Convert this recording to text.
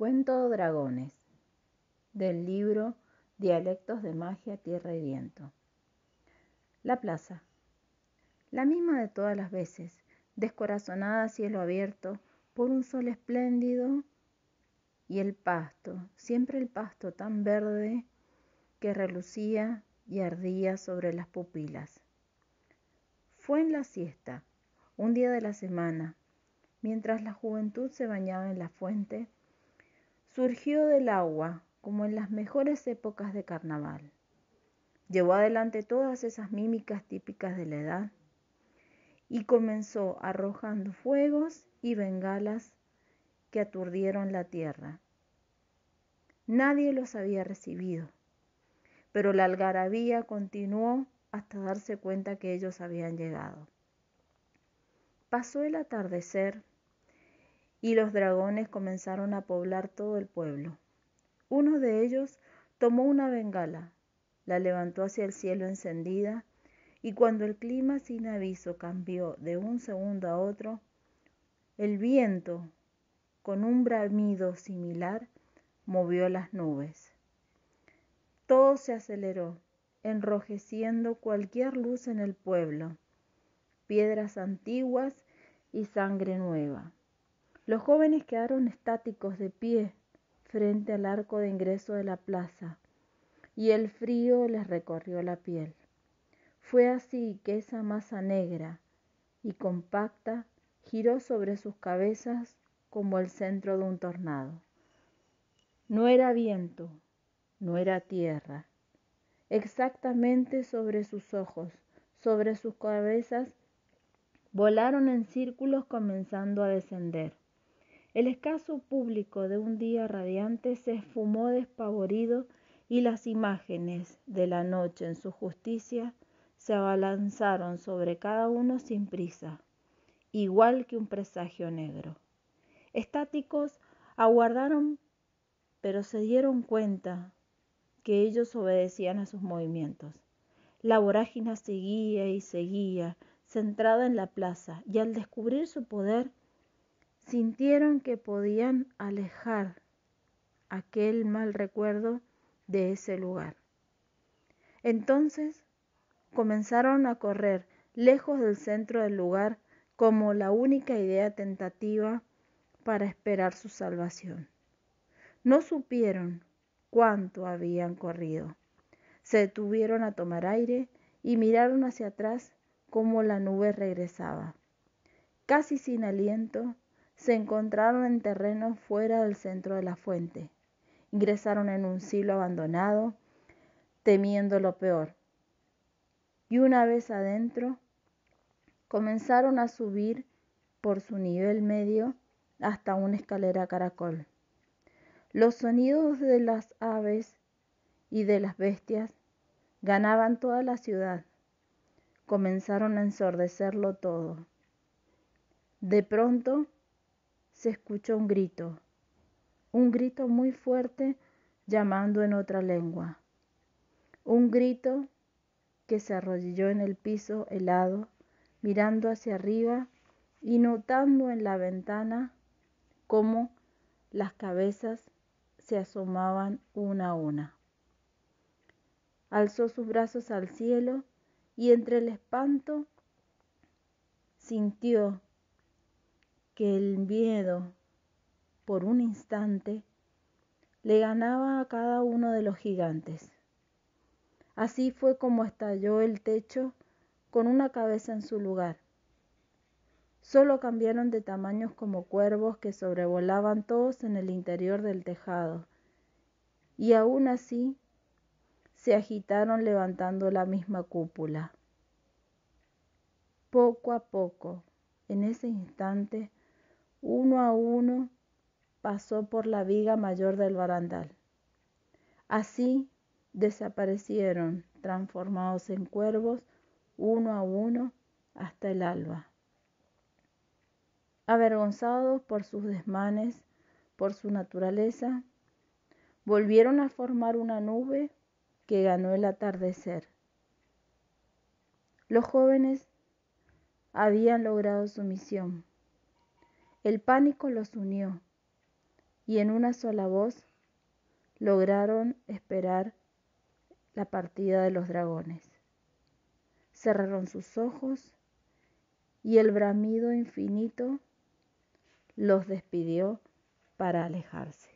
Cuento Dragones del libro Dialectos de Magia, Tierra y Viento. La plaza. La misma de todas las veces, descorazonada a cielo abierto por un sol espléndido y el pasto, siempre el pasto tan verde que relucía y ardía sobre las pupilas. Fue en la siesta, un día de la semana, mientras la juventud se bañaba en la fuente, surgió del agua como en las mejores épocas de carnaval. Llevó adelante todas esas mímicas típicas de la edad y comenzó arrojando fuegos y bengalas que aturdieron la tierra. Nadie los había recibido, pero la algarabía continuó hasta darse cuenta que ellos habían llegado. Pasó el atardecer y los dragones comenzaron a poblar todo el pueblo. Uno de ellos tomó una bengala, la levantó hacia el cielo encendida, y cuando el clima sin aviso cambió de un segundo a otro, el viento, con un bramido similar, movió las nubes. Todo se aceleró, enrojeciendo cualquier luz en el pueblo, piedras antiguas y sangre nueva. Los jóvenes quedaron estáticos de pie frente al arco de ingreso de la plaza y el frío les recorrió la piel. Fue así que esa masa negra y compacta giró sobre sus cabezas como el centro de un tornado. No era viento, no era tierra. Exactamente sobre sus ojos, sobre sus cabezas, volaron en círculos comenzando a descender. El escaso público de un día radiante se esfumó despavorido y las imágenes de la noche en su justicia se abalanzaron sobre cada uno sin prisa, igual que un presagio negro. Estáticos aguardaron, pero se dieron cuenta que ellos obedecían a sus movimientos. La vorágine seguía y seguía, centrada en la plaza, y al descubrir su poder, sintieron que podían alejar aquel mal recuerdo de ese lugar. Entonces comenzaron a correr lejos del centro del lugar como la única idea tentativa para esperar su salvación. No supieron cuánto habían corrido. Se detuvieron a tomar aire y miraron hacia atrás como la nube regresaba. Casi sin aliento, se encontraron en terreno fuera del centro de la fuente. Ingresaron en un silo abandonado, temiendo lo peor. Y una vez adentro, comenzaron a subir por su nivel medio hasta una escalera caracol. Los sonidos de las aves y de las bestias ganaban toda la ciudad. Comenzaron a ensordecerlo todo. De pronto se escuchó un grito, un grito muy fuerte llamando en otra lengua, un grito que se arrodilló en el piso helado, mirando hacia arriba y notando en la ventana cómo las cabezas se asomaban una a una. Alzó sus brazos al cielo y entre el espanto sintió que el miedo, por un instante, le ganaba a cada uno de los gigantes. Así fue como estalló el techo con una cabeza en su lugar. Solo cambiaron de tamaños como cuervos que sobrevolaban todos en el interior del tejado, y aún así se agitaron levantando la misma cúpula. Poco a poco, en ese instante, uno a uno pasó por la viga mayor del barandal. Así desaparecieron, transformados en cuervos, uno a uno, hasta el alba. Avergonzados por sus desmanes, por su naturaleza, volvieron a formar una nube que ganó el atardecer. Los jóvenes habían logrado su misión el pánico los unió y en una sola voz lograron esperar la partida de los dragones. Cerraron sus ojos y el bramido infinito los despidió para alejarse.